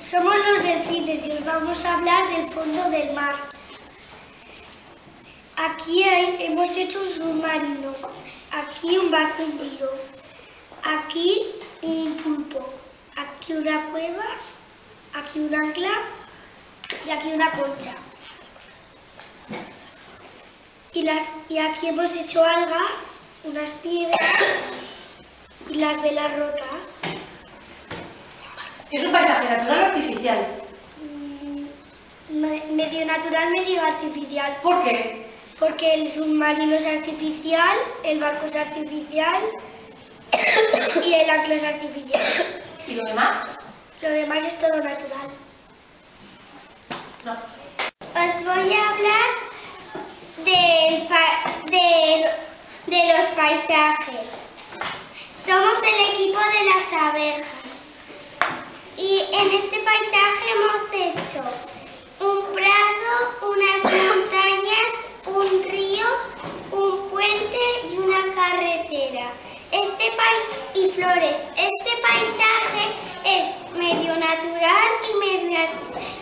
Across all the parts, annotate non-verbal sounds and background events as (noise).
Somos los delfines y os vamos a hablar del fondo del mar. Aquí hay- hemos hecho un submarino, aquí un barco hundido, aquí un pulpo, aquí una cueva, aquí un ancla y aquí una concha. Y, las, y aquí hemos hecho algas, unas piedras y las velas rotas. ¿Es un paisaje natural o artificial? Mm, me- Medio natural, medio artificial. ¿Por qué? Porque el submarino es artificial, el barco es artificial (coughs) y el ancla es artificial. ¿Y lo demás? Lo demás es todo natural. No. Os voy a hablar del de, de los paisajes. Somos el equipo de las abejas. En este paisaje hemos hecho un prado, unas montañas, un río, un puente y una carretera. Este pais y flores. Este paisaje es medio natural y medio,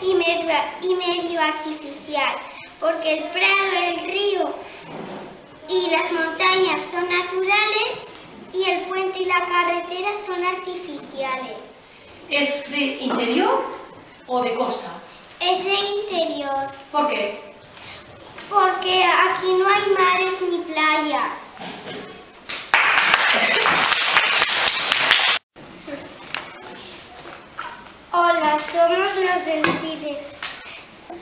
y medio, y medio artificial, porque el prado, el río y las montañas son naturales y el puente y la carretera son artificiales. ¿Es de interior o de costa? Es de interior, ¿Por qué? porque aquí no hay mares ni playas. Hola, somos los delfines.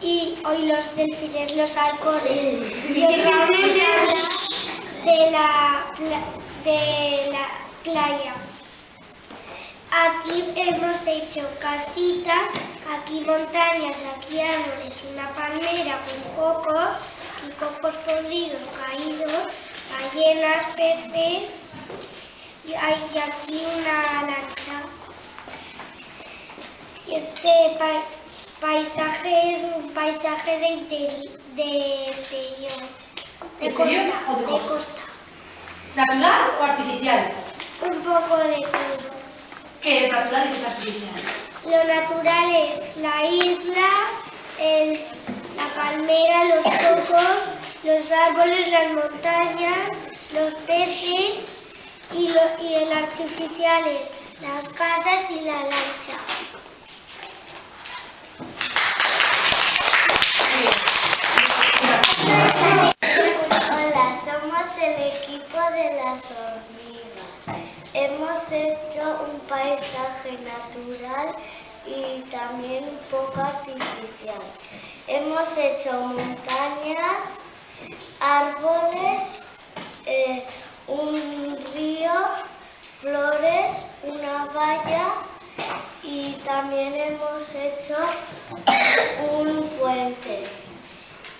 Y hoy los delfines, los halcones. (laughs) Y os vamos a hablar de la, de la playa. Aquí hemos hecho casitas, aquí montañas, aquí árboles, una palmera con cocos, y cocos podridos, caídos, ballenas, peces, y hay aquí una lancha. Este pa- paisaje es un paisaje de, interi- de exterior, de ¿Exterior costa, o de costa. ¿Natural o artificial? Un poco de todo. ¿Qué es natural es? Lo natural es la isla, el- la palmera, los cocos, los árboles, las montañas, los peces y, lo- y el artificial es las casas y la lancha. Un paisaje natural y también un poco artificial. Hemos hecho montañas, árboles, eh, un río, flores, una valla y también hemos hecho un puente.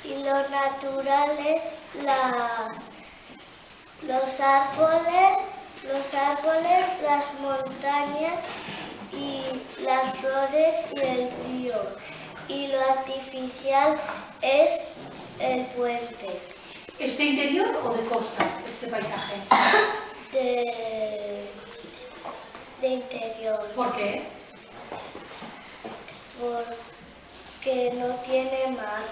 Y lo natural es los árboles, los árboles, las montañas y las flores y el río. Y lo artificial es el puente ¿Es de interior o de costa este paisaje? (coughs) de, de interior, ¿Por qué? porque no tiene mar.